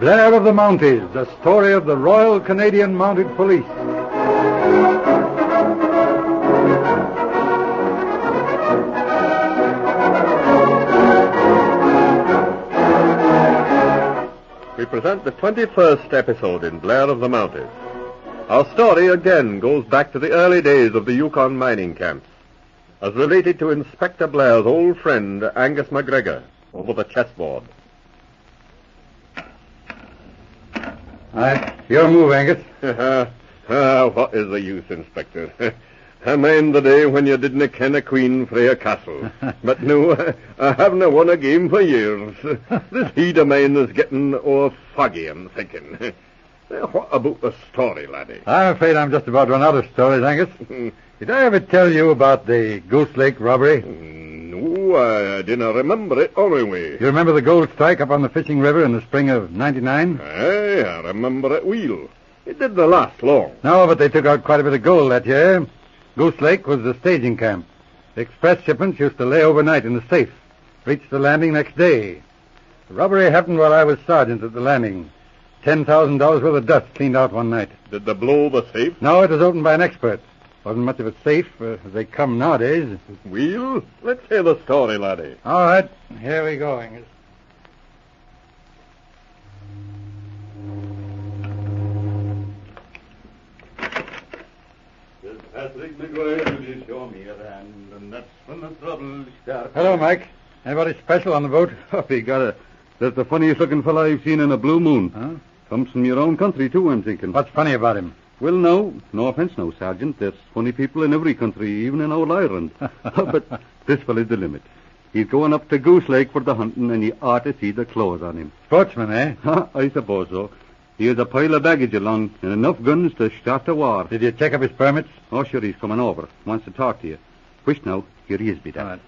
Blair of the Mounties, the story of the Royal Canadian Mounted Police. We present the 21st episode in Blair of the Mounties. Our story again goes back to the early days of the Yukon mining camps, as related to Inspector Blair's old friend, Angus MacGregor over the chessboard. Aye, your move, Angus. ah, what is the use, Inspector? I mind the day when you didn't ken a queen frae a castle. but no, I haven't won a game for years. this heat of mine is getting all foggy, I'm thinking. what about the story, laddie? I'm afraid I'm just about run out of stories, Angus. Did I ever tell you about the Goose Lake robbery? Mm, no, I didn't remember it anyway. You remember the gold strike up on the fishing river in the spring of 99? Aye, I remember it well. It didn't last long. No, but they took out quite a bit of gold that year. Goose Lake was the staging camp. The express shipments used to lay overnight in the safe, reach the landing next day. The robbery happened while I was sergeant at the landing. Ten thousand dollars worth of dust cleaned out one night. Did they blow the safe? No, it was opened by an expert. Wasn't much of a safe uh, as they come nowadays. Well, let's hear the story, laddie. All right, here we go, Angus. Patrick McGuire, will you show me your hand? And that's when the trouble starts. Hello, Mike. Anybody special on the boat? Oh, he got a. That's the funniest looking fellow I've seen in a blue moon. Huh? Comes from your own country, too, I'm thinking. What's funny about him? Well, no. No offense, no, Sergeant. There's funny people in every country, even in old Ireland. but this fellow's the limit. He's going up to Goose Lake for the hunting, and you ought to see the clothes on him. Sportsman, eh? I suppose so. He has a pile of baggage along, and enough guns to start a war. Did you check up his permits? Oh, sure, he's coming over. Wants to talk to you. Wish now, here he is, be All right.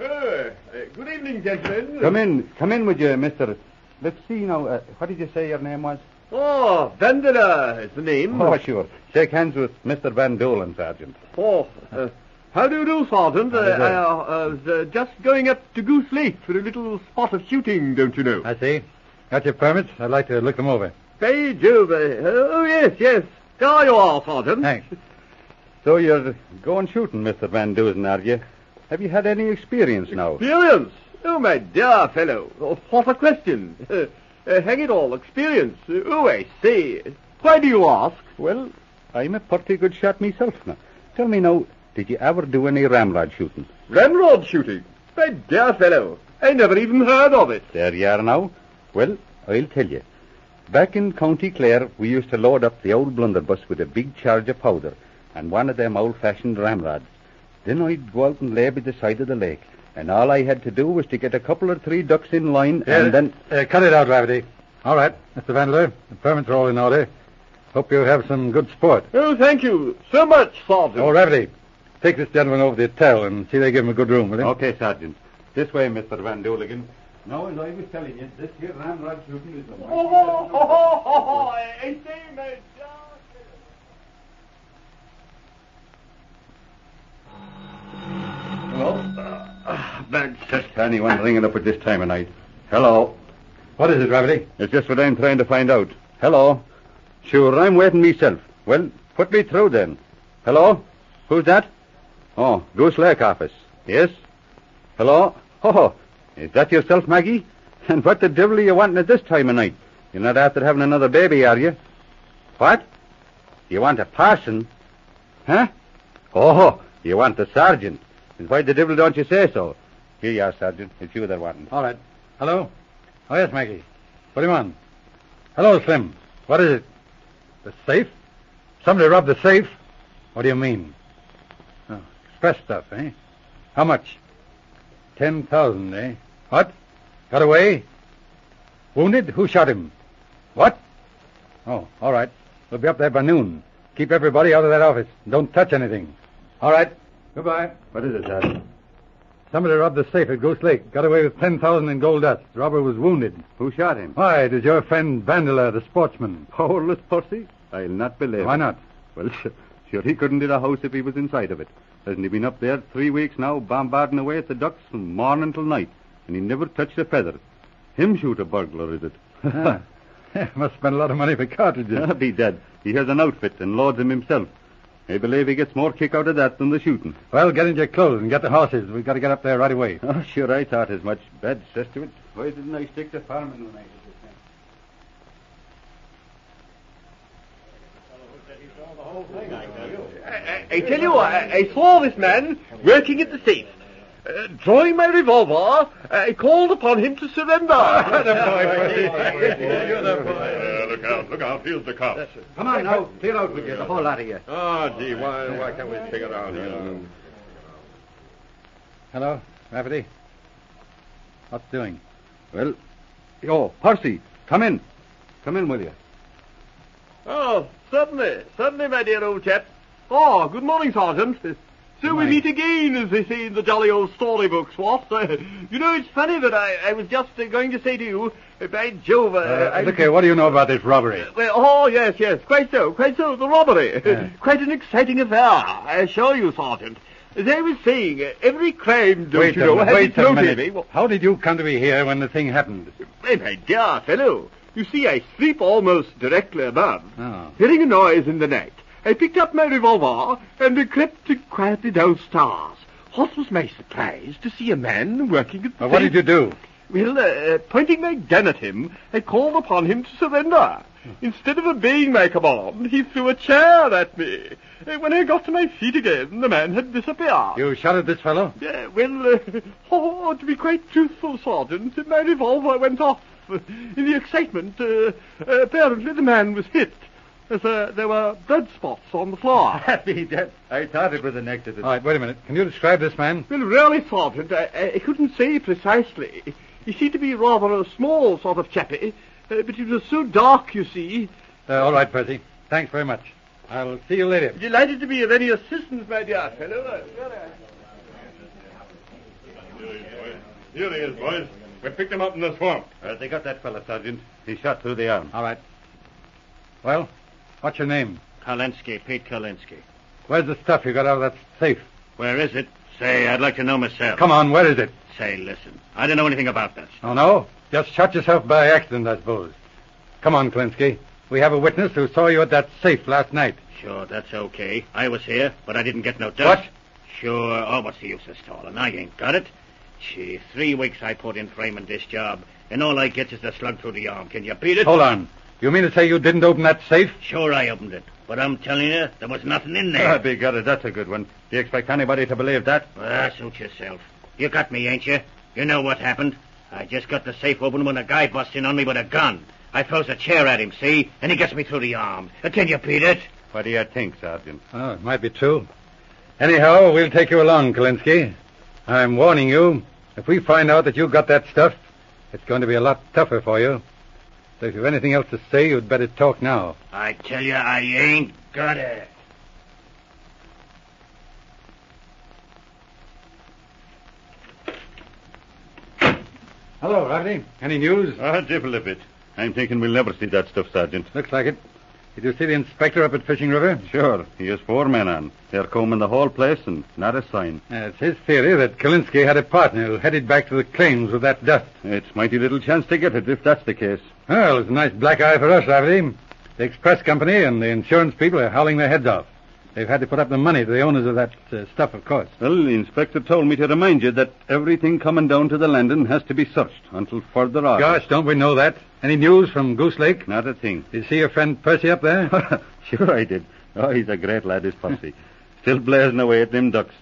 Uh, good evening, gentlemen. Come in. Come in with you, mister. Let's see now. Uh, what did you say your name was? Oh, Vandera is the name. Oh, sure. Shake hands with Mr. Van Sergeant. Oh, uh, how do you do, Sergeant? Uh, do you do? I uh, was uh, just going up to Goose Lake for a little spot of shooting, don't you know? I see. Got your permits? I'd like to look them over. Jove. uh, oh, yes, yes. There you are, Sergeant. Thanks. So you're going shooting, Mr. Van Dusen, are you? Have you had any experience now? Experience? Oh, my dear fellow. What a question. Uh, hang it all, experience. Uh, oh, I say. Why do you ask? Well, I'm a pretty good shot myself now. Tell me now, did you ever do any ramrod shooting? Ramrod shooting? My dear fellow, I never even heard of it. There you are now. Well, I'll tell you. Back in County Clare, we used to load up the old blunderbuss with a big charge of powder and one of them old-fashioned ramrods. Then I'd go out and lay by the side of the lake, and all I had to do was to get a couple or three ducks in line, and then... Uh, cut it out, Rafferty. All right, Mr. Vandler. The permits are all in order. Hope you have some good sport. Oh, thank you so much, Sergeant. Oh, Rafferty, take this gentleman over to the hotel and see they give him a good room, will you? Okay, Sergeant. This way, Mr. Van Dooligan. Now, as I was telling you, this here ramrod shooting is the... Oh, oh, oh, oh, oh, oh, I I say, my dear fellow. Hello? Uh, that's just anyone ringing up at this time of night. Hello? What is it, Rafferty? It's just what I'm trying to find out. Hello? Sure, I'm waiting myself. Well, put me through then. Hello? Who's that? Oh, Goose Lake office. Yes? Hello? Oh, is that yourself, Maggie? And what the devil are you wanting at this time of night? You're not after having another baby, are you? What? You want a parson? Huh? Oh, you want the sergeant. And why the devil don't you say so? Here you are, Sergeant. It's you that want him. All right. Hello? Oh, yes, Maggie. Put him on. Hello, Slim. What is it? The safe? Somebody robbed the safe? What do you mean? Oh, express stuff, eh? How much? Ten thousand, eh? What? Got away? Wounded? Who shot him? What? Oh, all right. We'll be up there by noon. Keep everybody out of that office. Don't touch anything. All right. Goodbye. What is it, Sergeant? Somebody robbed the safe at Goose Lake. Got away with ten thousand in gold dust. The robber was wounded. Who shot him? Why, it is your friend Vandeler, the sportsman. Powerless Percy? I'll not believe Why it. not? Well, sure, sure, he couldn't hit a house if he was inside of it. Hasn't he been up there three weeks now, bombarding away at the ducks from morning till night, and he never touched a feather? Him shoot a burglar, is it? Ah. Must spend a lot of money for cartridges. I'll be dead. He has an outfit and loads them himself. I believe he gets more kick out of that than the shooting. Well, get into your clothes and get the horses. We've got to get up there right away. Oh, sure, I thought as much. Bad says to it. Why didn't I stick to farming when I did this thing? I, I tell you, I, I saw this man working at the safe. Uh, drawing my revolver, I called upon him to surrender. Uh, look out, look out. Here's the cops. Come on now, clear out with you, the whole lot of you. Oh, gee, why, why can't we take it out here? Hello, Rafferty. What's doing? Well, oh, Percy, come in. Come in, will you? Oh, certainly, certainly, my dear old chap. Oh, good morning, Sergeant. So we meet again, as they say in the jolly old storybooks, what? Uh, you know, it's funny that I, I was just uh, going to say to you, uh, by Jove, uh, Uh, here, what do you know about this robbery? Well, oh, yes, yes, quite so, quite so, the robbery. Yeah. quite an exciting affair, I assure you, Sergeant. As I was saying, uh, every crime, don't wait you know, minute, has wait a minute. Well, How did you come to be here when the thing happened? Why, my dear fellow, you see, I sleep almost directly above. Oh. Hearing a noise in the night, I picked up my revolver and crept quietly downstairs. What was my surprise to see a man working at the Well, what did you do? Well, uh, pointing my gun at him, I called upon him to surrender. Instead of obeying my command, he threw a chair at me. Uh, when I got to my feet again, the man had disappeared. You shot at this fellow? Uh, well, uh, oh, to be quite truthful, Sergeant, my revolver went off. In the excitement, uh, apparently the man was hit, as uh, there were blood spots on the floor. Happy dead. I thought it was an accident. All right, wait a minute. Can you describe this man? well, really, Sergeant, I, I couldn't say precisely. He seemed to be rather a small sort of chappy, uh, but it was so dark, you see. Uh, all right, Percy. Thanks very much. I'll see you later. Delighted to be of any assistance, my dear fellow. Here he is, boys. We picked him up in the swamp. Uh, they got that fella, Sergeant. He shot through the arm. All right. Well, what's your name? Kalinsky, Pete Kalinsky. Where's the stuff you got out of that safe? Where is it? Say, I'd like to know myself. Come on, where is it? Say, listen. I don't know anything about that. Oh, no? Just shot yourself by accident, I suppose. Come on, Kalinsky. We have a witness who saw you at that safe last night. Sure, that's okay. I was here, but I didn't get no dust. What? Sure. Oh, what's the use of stalling? I ain't got it. Gee, three weeks I put in framing this job, and all I get is the slug through the arm. Can you beat it? Hold on. You mean to say you didn't open that safe? Sure, I opened it. But I'm telling you, there was nothing in Ah, there. big got it. That's a good one. Do you expect anybody to believe that? Ah, suit yourself. You got me, ain't you? You know what happened. I just got the safe open when a guy busts in on me with a gun. I throws a chair at him, see? And he gets me through the arm. Uh, Can you beat it? What do you think, Sergeant? Oh, it might be true. Anyhow, we'll take you along, Kalinsky. I'm warning you, if we find out that you got that stuff, it's going to be a lot tougher for you. So if you've anything else to say, you'd better talk now. I tell you, I ain't got it. Hello, Rafferty. Any news? Ah, devil a bit. I'm thinking we'll never see that stuff, Sergeant. Looks like it. Did you see the inspector up at Fishing River? Sure, he has four men on. They're combing the whole place and not a sign. Uh, it's his theory that Kalinsky had a partner who headed back to the claims with that dust. It's mighty little chance to get it if that's the case. Well, it's a nice black eye for us, Rafferty. The express company and the insurance people are howling their heads off. They've had to put up the money to the owners of that uh, stuff, of course. Well, the inspector told me to remind you that everything coming down to the landing has to be searched until further orders. Gosh, don't we know that? Any news from Goose Lake? Not a thing. Did you see your friend Percy up there? sure I did. Oh, he's a great lad, is Percy. Still blazing away at them ducks.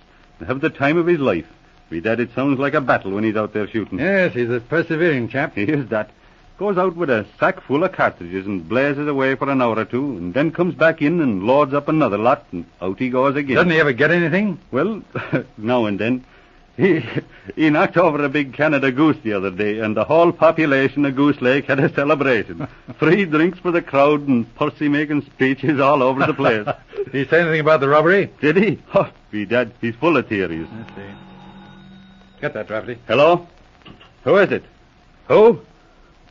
Have the time of his life. With that, it sounds like a battle when he's out there shooting. yes, he's a persevering chap. He is that. Goes out with a sack full of cartridges and blazes away for an hour or two, and then comes back in and loads up another lot, and out he goes again. Doesn't he ever get anything? Well, now and then. He, he knocked over a big Canada goose the other day, and the whole population of Goose Lake had a celebration. Three drinks for the crowd, and Percy making speeches all over the place. Did he say anything about the robbery? Did he? Oh, be dead. He's full of theories. Let's see. Get that, Rafferty. Hello? Who is it? Who?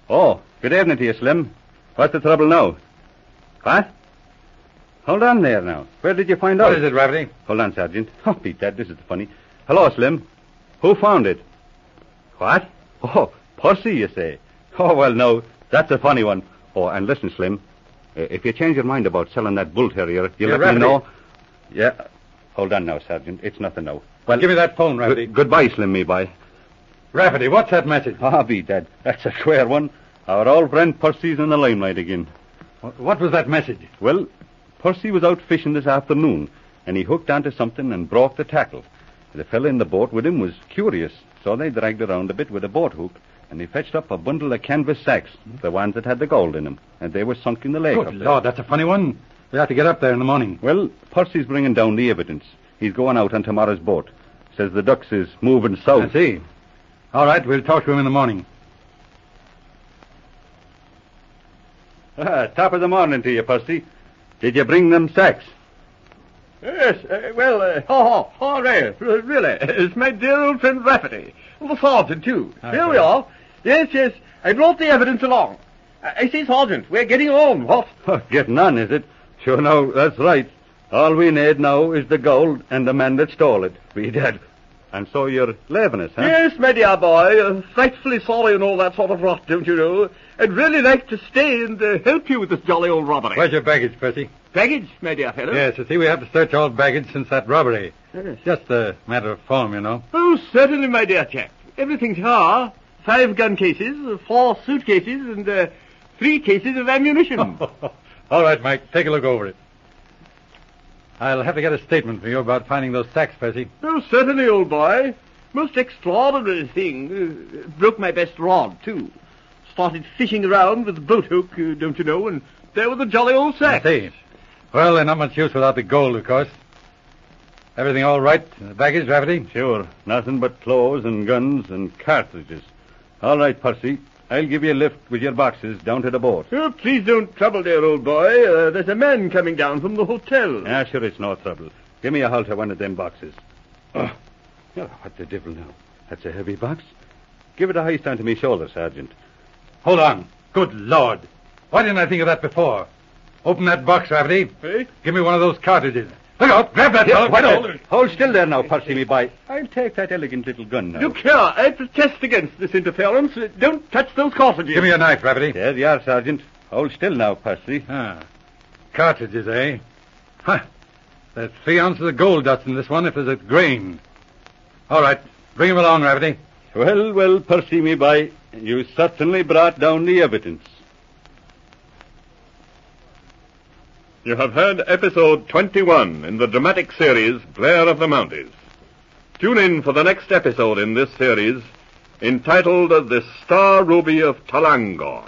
Oh, good evening to you, Slim. What's the trouble now? What? Hold on there now. Where did you find out? What is it, Rafferty? Hold on, Sergeant. Oh, beat that. This is funny. Hello, Slim. Who found it? What? Oh, Percy, you say? Oh, well, no. That's a funny one. Oh, and listen, Slim. Uh, if you change your mind about selling that bull terrier, you Yeah, let Rafferty. me know. Yeah. Hold on now, Sergeant. It's nothing now. Well, Give me that phone, Rafferty. good- goodbye, Slim, me bye. Rafferty, what's that message? Ah, be dead. That's a square one. Our old friend Percy's in the limelight again. What was that message? Well, Percy was out fishing this afternoon, and he hooked onto something and broke the tackle. The fellow in the boat with him was curious, so they dragged around a bit with a boat hook, and he fetched up a bundle of canvas sacks, the ones that had the gold in them, and they were sunk in the lake. Good. Lord, that's a funny one. We'll have to get up there in the morning. Well, Percy's bringing down the evidence. He's going out on tomorrow's boat. Says the ducks is moving south. I see. All right, we'll talk to him in the morning. Ah, top of the morning to you, Percy. Did you bring them sacks? Yes, uh, well, uh, oh, oh, oh, right, uh, really, it's my dear old friend Rafferty. The sergeant, too. Hi, Here we are. Yes, yes, I brought the evidence along. I, I say, Sergeant, we're getting on, what? Getting on, is it? Sure, no, that's right. All we need now is the gold and the man that stole it. Be dead. And so you're leaving us, huh? Yes, my dear boy, uh, frightfully sorry and all that sort of rot, don't you know? I'd really like to stay and uh, help you with this jolly old robbery. Where's your baggage, Percy? Baggage, my dear fellow? Yes, you see, we have to search all baggage since that robbery. Yes. Just a matter of form, you know. Oh, certainly, my dear chap. Everything's here. Five gun cases, four suitcases, and uh, three cases of ammunition. all right, Mike, take a look over it. I'll have to get a statement from you about finding those sacks, Percy. oh, certainly, old boy. Most extraordinary thing. Uh, broke my best rod, too. Started fishing around with the boat hook, uh, don't you know, and there were the jolly old I see. Well, they're not much use without the gold, of course. Everything all right? The baggage, Rafferty? Sure. Nothing but clothes and guns and cartridges. All right, Percy. I'll give you a lift with your boxes down to the boat. Oh, please don't trouble, dear old boy. Uh, there's a man coming down from the hotel. Ah, sure, it's no trouble. Give me a halt of one of them boxes. Oh, oh, what the devil now? That's a heavy box. Give it a hoist onto me shoulder, Sergeant. Hold on. Good Lord. Why didn't I think of that before? Open that box, Rafferty. Eh? Give me one of those cartridges. Look out! Grab that fellow! hold Hold still there now, Percy, me boy. I'll take that elegant little gun now. Look here, I protest against this interference. Don't touch those cartridges. Give me a knife, Rafferty. There you are, Sergeant. Hold still now, Percy. Ah. Cartridges, eh? Huh. There's three ounces of gold dust in this one if there's a grain. All right. Bring him along, Rafferty. Well, well, Percy, me boy, you certainly brought down the evidence. You have heard episode 21 in the dramatic series Blair of the Mounties. Tune in for the next episode in this series entitled The Star Ruby of Talangor.